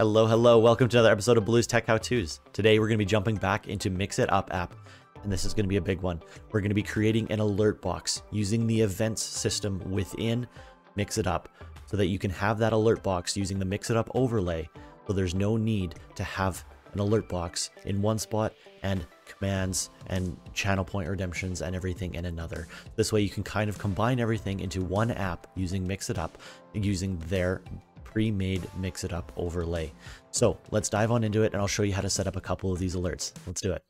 Hello, hello. Welcome to another episode of Baloo's Tech How To's. Today we're going to be jumping back into Mix It Up app, and this is going to be a big one. We're going to be creating an alert box using the events system within Mix It Up so that you can have that alert box using the Mix It Up overlay. So there's no need to have an alert box in one spot and commands and channel point redemptions and everything in another. This way you can kind of combine everything into one app using Mix It Up using their pre-made mix it up overlay. So let's dive on into it and I'll show you how to set up a couple of these alerts. Let's do it.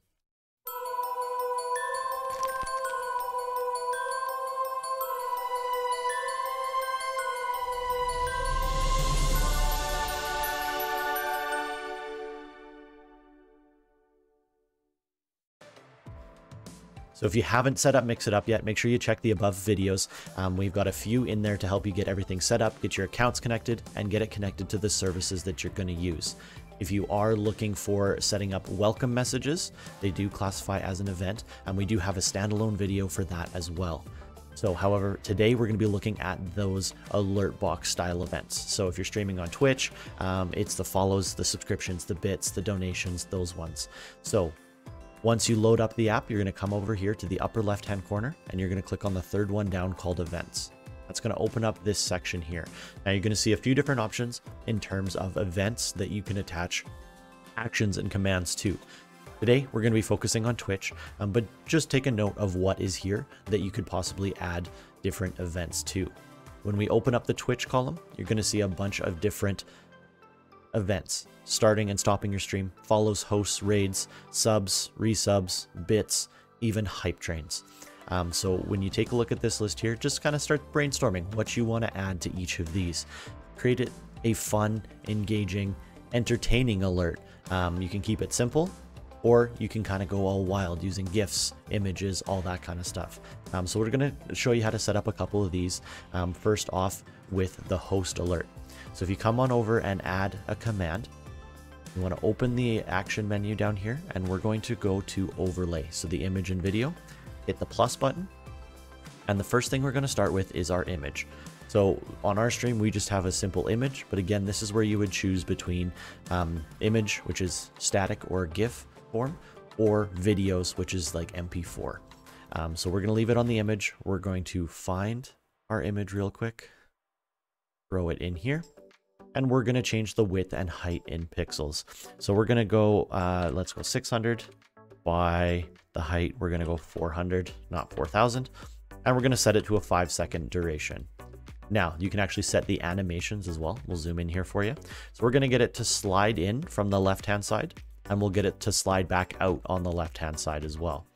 So if you haven't set up Mix It Up yet, make sure you check the above videos. Um, we've got a few in there to help you get everything set up, get your accounts connected, and get it connected to the services that you're going to use. If you are looking for setting up welcome messages, they do classify as an event, and we do have a standalone video for that as well. So, however, today we're going to be looking at those alert box style events. So, if you're streaming on Twitch, um, it's the follows, the subscriptions, the bits, the donations, those ones. So, once you load up the app, you're going to come over here to the upper left hand corner and you're going to click on the third one down called events. That's going to open up this section here. Now you're going to see a few different options in terms of events that you can attach actions and commands to. Today, we're going to be focusing on Twitch, um, but just take a note of what is here that you could possibly add different events to. When we open up the Twitch column, you're going to see a bunch of different events, starting and stopping your stream, follows, hosts, raids, subs, resubs, bits, even hype trains. Um, so when you take a look at this list here, just kind of start brainstorming what you want to add to each of these. Create it a fun, engaging, entertaining alert. Um, you can keep it simple, or you can kind of go all wild using GIFs, images, all that kind of stuff. Um, so we're going to show you how to set up a couple of these. Um, first off with the host alert. So if you come on over and add a command, you want to open the action menu down here and we're going to go to overlay. So the image and video, hit the plus button. And the first thing we're going to start with is our image. So on our stream, we just have a simple image, but again, this is where you would choose between um, image, which is static or GIF form, or videos, which is like MP4. Um, so we're going to leave it on the image. We're going to find our image real quick, throw it in here and we're going to change the width and height in pixels. So we're going to go, uh, let's go 600 by the height. We're going to go 400, not 4000. And we're going to set it to a five second duration. Now you can actually set the animations as well. We'll zoom in here for you. So we're going to get it to slide in from the left hand side and we'll get it to slide back out on the left hand side as well.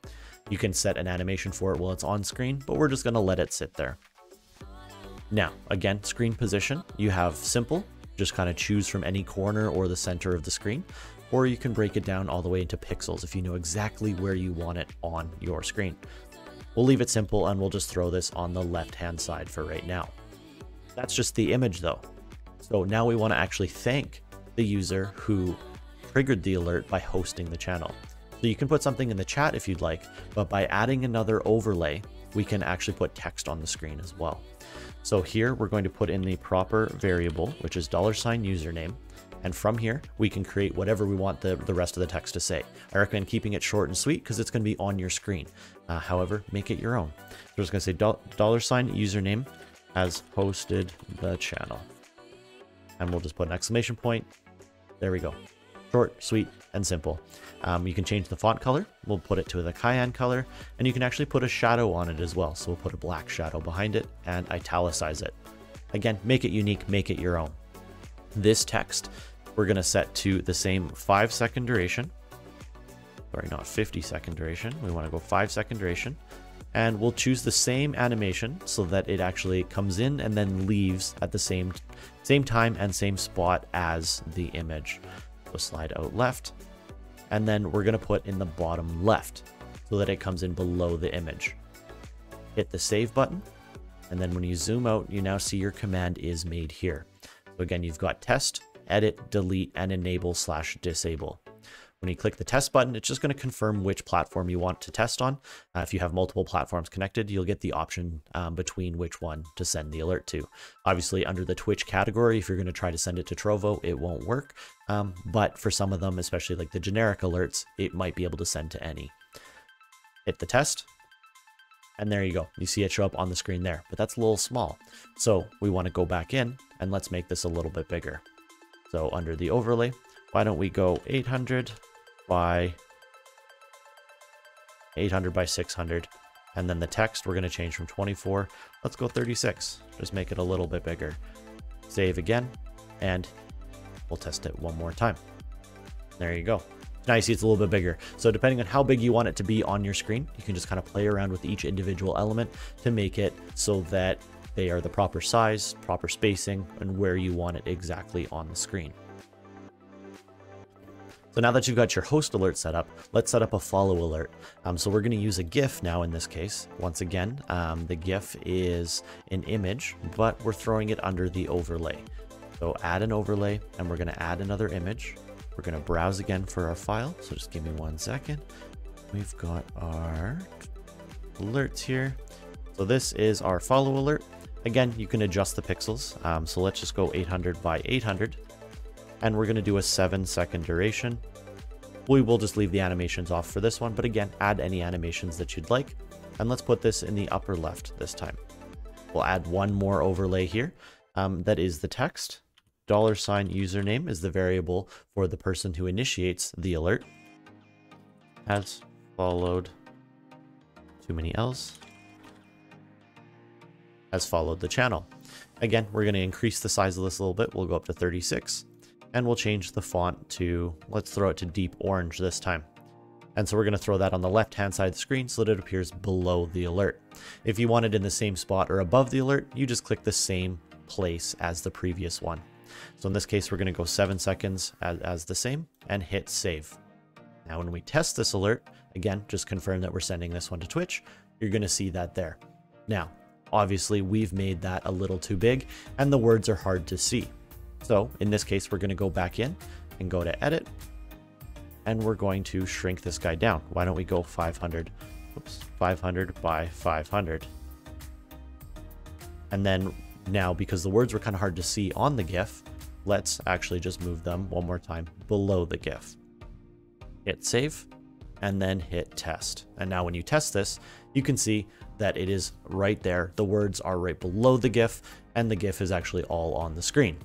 You can set an animation for it while it's on screen, but we're just going to let it sit there. Now, again, screen position, you have simple, just kind of choose from any corner or the center of the screen, or you can break it down all the way into pixels if you know exactly where you want it on your screen. We'll leave it simple and we'll just throw this on the left hand side for right now. That's just the image though. So now we want to actually thank the user who triggered the alert by hosting the channel. So you can put something in the chat if you'd like, but by adding another overlay, we can actually put text on the screen as well. So here we're going to put in the proper variable, which is dollar sign username. And from here, we can create whatever we want the, the rest of the text to say. I recommend keeping it short and sweet because it's going to be on your screen. Uh, however, make it your own. So we're just going to say do dollar sign username has hosted the channel. And we'll just put an exclamation point. There we go. Short, sweet, and simple. Um, you can change the font color. We'll put it to the cayenne color, and you can actually put a shadow on it as well. So we'll put a black shadow behind it and italicize it. Again, make it unique, make it your own. This text, we're gonna set to the same five second duration. Sorry, not 50 second duration. We wanna go five second duration. And we'll choose the same animation so that it actually comes in and then leaves at the same, same time and same spot as the image. Slide out left, and then we're going to put in the bottom left so that it comes in below the image. Hit the save button, and then when you zoom out, you now see your command is made here. So again, you've got test, edit, delete, and enable slash disable. When you click the test button, it's just going to confirm which platform you want to test on. Uh, if you have multiple platforms connected, you'll get the option um, between which one to send the alert to. Obviously, under the Twitch category, if you're going to try to send it to Trovo, it won't work. Um, but for some of them, especially like the generic alerts, it might be able to send to any. Hit the test, and there you go. You see it show up on the screen there, but that's a little small. So we want to go back in and let's make this a little bit bigger. So under the overlay, why don't we go 800 by 800 by 600. And then the text, we're going to change from 24. Let's go 36. Just make it a little bit bigger. Save again, and we'll test it one more time. There you go. Now you see it's a little bit bigger. So depending on how big you want it to be on your screen, you can just kind of play around with each individual element to make it so that they are the proper size, proper spacing, and where you want it exactly on the screen. So now that you've got your host alert set up, let's set up a follow alert. Um, so we're going to use a GIF now in this case. Once again, um, the GIF is an image, but we're throwing it under the overlay. So add an overlay, and we're going to add another image. We're going to browse again for our file. So just give me one second. We've got our alerts here. So this is our follow alert. Again, you can adjust the pixels. Um, so let's just go 800 by 800 and we're going to do a seven second duration. We will just leave the animations off for this one, but again, add any animations that you'd like. And let's put this in the upper left this time. We'll add one more overlay here. Um, that is the text. Dollar sign username is the variable for the person who initiates the alert. Has followed too many L's. Has followed the channel. Again, we're going to increase the size of this a little bit. We'll go up to 36 and we'll change the font to, let's throw it to deep orange this time. And so we're going to throw that on the left hand side of the screen so that it appears below the alert. If you want it in the same spot or above the alert, you just click the same place as the previous one. So in this case, we're going to go seven seconds as, as the same and hit save. Now, when we test this alert, again, just confirm that we're sending this one to Twitch, you're going to see that there. Now, obviously we've made that a little too big and the words are hard to see. So in this case, we're going to go back in and go to edit and we're going to shrink this guy down. Why don't we go 500, oops, 500 by 500. And then now, because the words were kind of hard to see on the GIF, let's actually just move them one more time below the GIF. Hit save and then hit test. And now when you test this, you can see that it is right there. The words are right below the GIF and the GIF is actually all on the screen.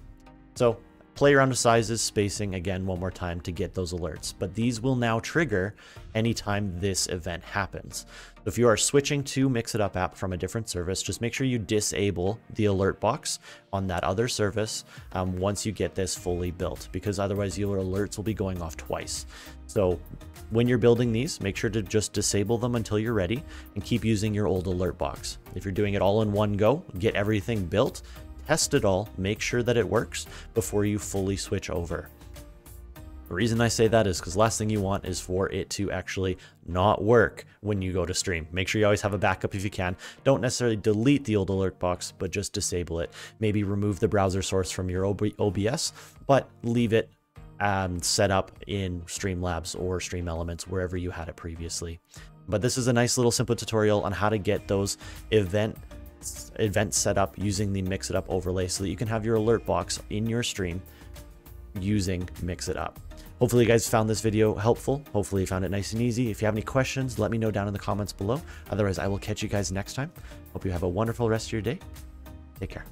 So play around with sizes, spacing again one more time to get those alerts. But these will now trigger anytime this event happens. If you are switching to Mix It Up app from a different service, just make sure you disable the alert box on that other service um, once you get this fully built, because otherwise your alerts will be going off twice. So when you're building these, make sure to just disable them until you're ready and keep using your old alert box. If you're doing it all in one go, get everything built, test it all, make sure that it works before you fully switch over. The reason I say that is because last thing you want is for it to actually not work when you go to stream. Make sure you always have a backup if you can. Don't necessarily delete the old alert box, but just disable it. Maybe remove the browser source from your OBS, but leave it um, set up in Streamlabs or Stream Elements, wherever you had it previously. But this is a nice little simple tutorial on how to get those event event setup using the Mix It Up overlay so that you can have your alert box in your stream using Mix It Up. Hopefully you guys found this video helpful. Hopefully you found it nice and easy. If you have any questions, let me know down in the comments below. Otherwise, I will catch you guys next time. Hope you have a wonderful rest of your day. Take care.